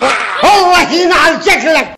好，我心哪接去来